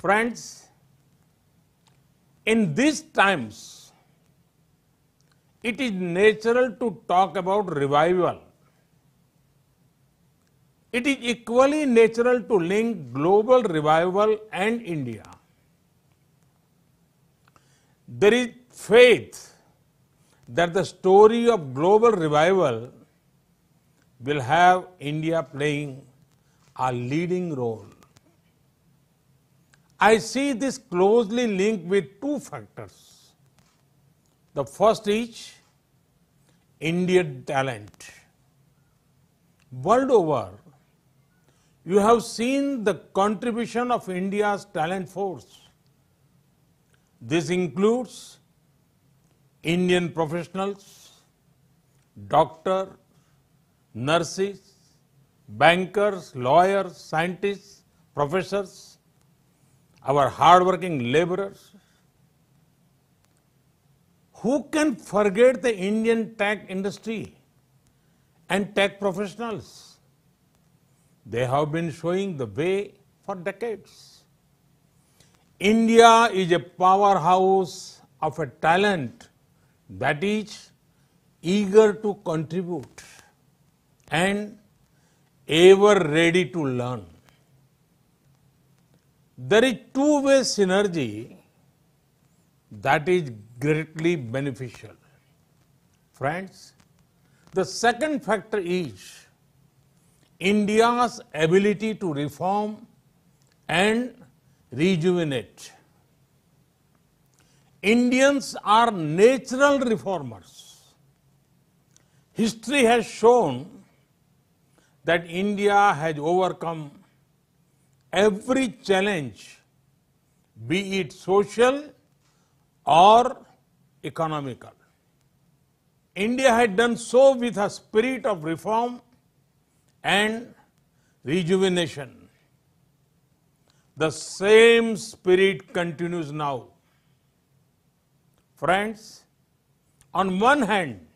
Friends, in these times, it is natural to talk about revival. It is equally natural to link global revival and India. There is faith that the story of global revival will have India playing a leading role. I see this closely linked with two factors. The first is Indian talent. World over, you have seen the contribution of India's talent force. This includes Indian professionals, doctors, nurses, bankers, lawyers, scientists, professors, our hardworking laborers. Who can forget the Indian tech industry and tech professionals? They have been showing the way for decades. India is a powerhouse of a talent that is eager to contribute and ever ready to learn. There is two-way synergy that is greatly beneficial. Friends, the second factor is India's ability to reform and rejuvenate. Indians are natural reformers. History has shown that India has overcome every challenge, be it social or economical. India had done so with a spirit of reform and rejuvenation. The same spirit continues now. Friends, on one hand,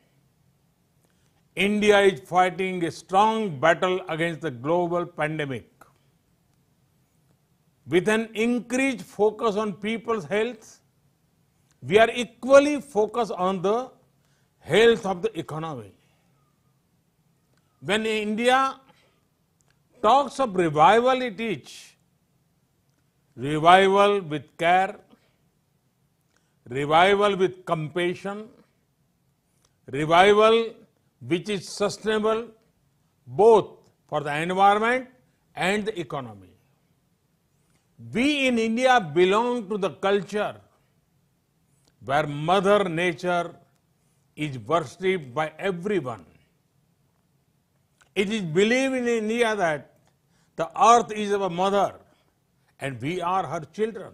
India is fighting a strong battle against the global pandemic. With an increased focus on people's health, we are equally focused on the health of the economy. When India talks of revival, it is revival with care, revival with compassion, revival which is sustainable both for the environment and the economy. We in India belong to the culture where Mother Nature is worshipped by everyone. It is believed in India that the earth is our mother and we are her children.